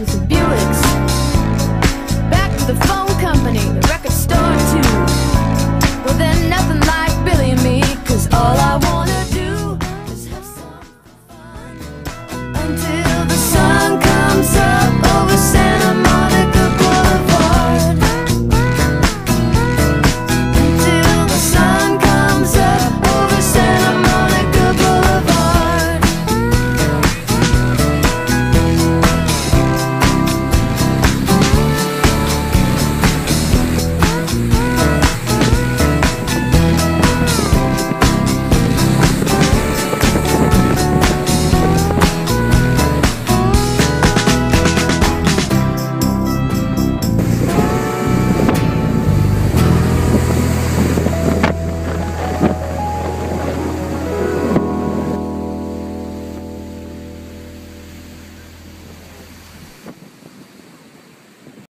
It's a beautiful